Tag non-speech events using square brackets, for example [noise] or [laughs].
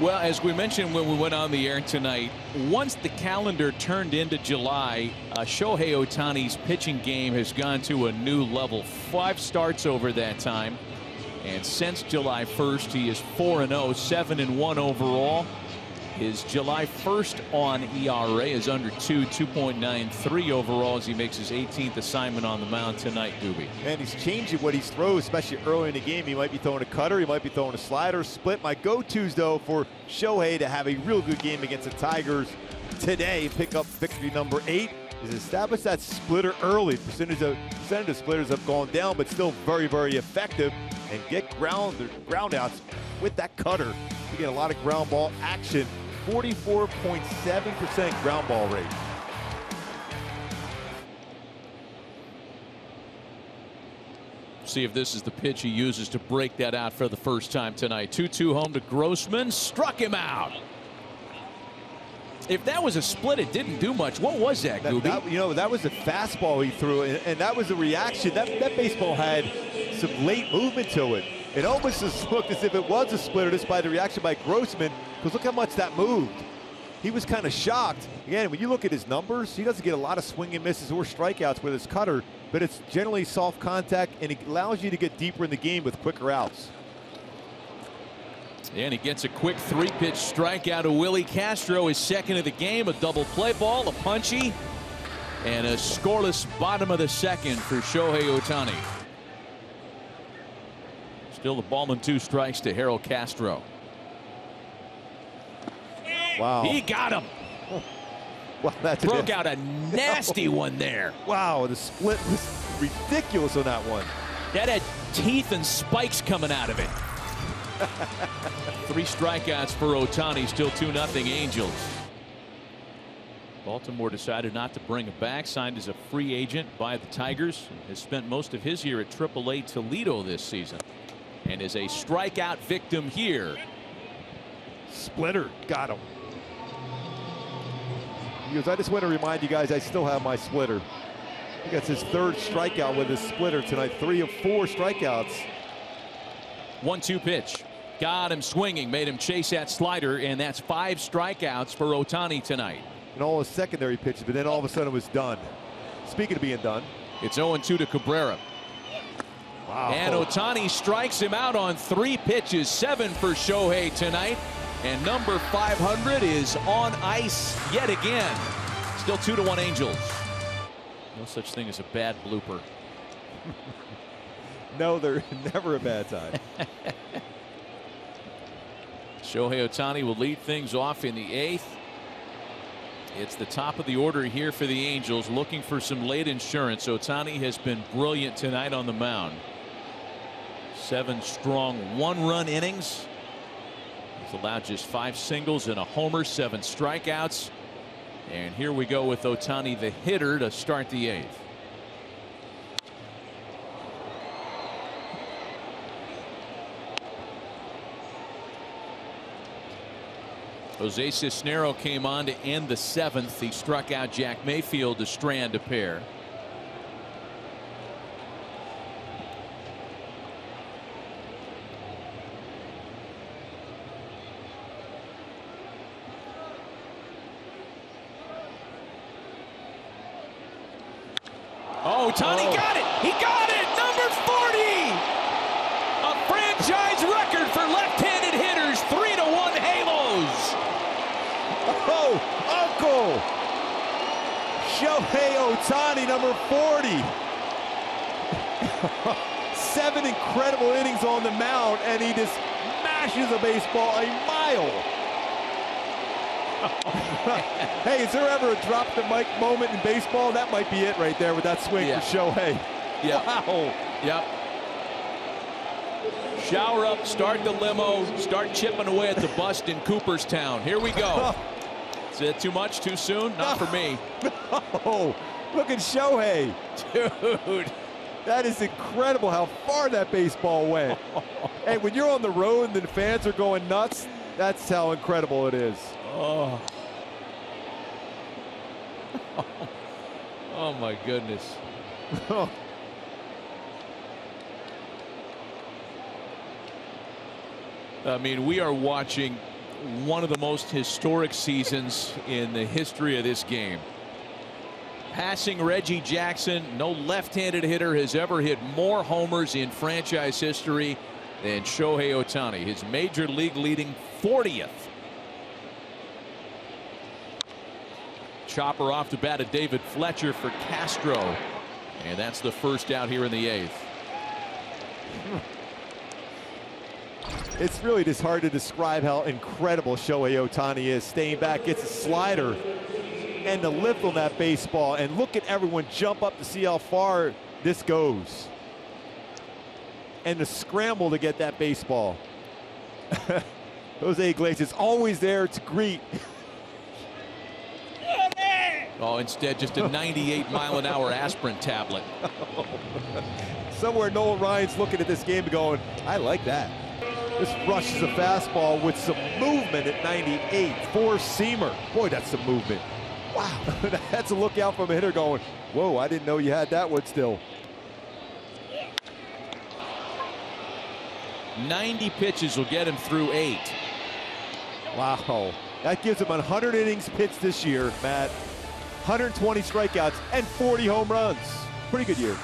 Well, as we mentioned when we went on the air tonight, once the calendar turned into July, uh, Shohei Ohtani's pitching game has gone to a new level. Five starts over that time. And since July 1st, he is 4 0, 7 1 overall. His July 1st on ERA is under 2, 2.93 overall as he makes his 18th assignment on the mound tonight, Gubie. And he's changing what he's throws, especially early in the game. He might be throwing a cutter, he might be throwing a slider, split. My go-tos, though, for Shohei to have a real good game against the Tigers today, pick up victory number eight, is establish that splitter early. Percentage of, percentage of splitters have gone down, but still very, very effective. And get ground, ground outs with that cutter. You get a lot of ground ball action 44.7% ground ball rate. See if this is the pitch he uses to break that out for the first time tonight. 2 2 home to Grossman. Struck him out. If that was a split, it didn't do much. What was that, that, Gubie? That, you know, that was a fastball he threw, and, and that was the reaction. That, that baseball had some late movement to it. It almost just looked as if it was a splitter just by the reaction by Grossman, because look how much that moved. He was kind of shocked. Again, when you look at his numbers, he doesn't get a lot of swing and misses or strikeouts with his cutter, but it's generally soft contact, and it allows you to get deeper in the game with quicker outs. And he gets a quick three-pitch strikeout of Willi Castro, his second of the game, a double play ball, a punchy, and a scoreless bottom of the second for Shohei Ohtani. Still the ball and two strikes to Harold Castro. Wow. He got him. [laughs] Well, that's Broke out a nasty [laughs] one there. Wow, the split was ridiculous on that one. That had teeth and spikes coming out of it. [laughs] Three strikeouts for Ohtani, still 2 0 Angels. Baltimore decided not to bring him back, signed as a free agent by the Tigers, has spent most of his year at AAA Toledo this season, and is a strikeout victim here. Splitter, got him. Because I just want to remind you guys, I still have my splitter. He gets his third strikeout with his splitter tonight. Three of four strikeouts. One-two pitch. Got him swinging, made him chase that slider, and that's five strikeouts for Ohtani tonight. And all his secondary pitches, but then all of a sudden it was done. Speaking of being done. It's 0-2 to Cabrera. Wow. And Ohtani strikes him out on three pitches, seven for Shohei tonight. And number 500 is on ice yet again. Still two to one Angels. No such thing as a bad blooper. [laughs] no, they're [laughs] never a bad time. [laughs] Shohei Ohtani will lead things off in the eighth. It's the top of the order here for the Angels looking for some late insurance. Ohtani has been brilliant tonight on the mound. Seven strong one run innings. He's allowed just five singles and a homer, seven strikeouts. And here we go with Ohtani, the hitter, to start the eighth. Jose Cisnero came on to end the seventh. He struck out Jack Mayfield to strand a pair. Tony oh. got it. He got it. Number 40. A franchise record for left-handed hitters. Three to one Halos. Oh, Uncle. Shohei Ohtani, number 40. [laughs] Seven incredible innings on the mound, and he just mashes a baseball a mile. [laughs] hey, is there ever a drop the mic moment in baseball? That might be it right there with that swing yeah. for Shohei. Yeah. Wow. Yep. Shower up, start the limo, start chipping away at the bust in Cooperstown. Here we go. [laughs] Is it too much, too soon? Not for me. [laughs] Oh, look at Shohei. Dude. That is incredible how far that baseball went. hey, when you're on the road and the fans are going nuts, that's how incredible it is. Oh. oh my goodness. I mean, we are watching one of the most historic seasons in the history of this game. Passing Reggie Jackson, no left-handed hitter has ever hit more homers in franchise history than Shohei Ohtani, his major league leading 40th. Chopper off the bat of David Fletcher for Castro. And that's the first out here in the eighth. Hmm. It's really just hard to describe how incredible Shohei Ohtani is. Staying back, gets a slider and the lift on that baseball. And look at everyone jump up to see how far this goes. And the scramble to get that baseball. [laughs] Jose Iglesias always there to greet. [laughs] Oh, instead, just a 98 mile an hour aspirin tablet. [laughs] Somewhere Nolan Ryan's looking at this game going, I like that. This rushes a fastball with some movement at 98. Four seamer. Boy, that's some movement. Wow, that's a look out from a hitter going, whoa, I didn't know you had that one still. 90 pitches will get him through eight. Wow. That gives him 100 innings pitched this year, Matt. 120 strikeouts and 40 home runs. Pretty good year.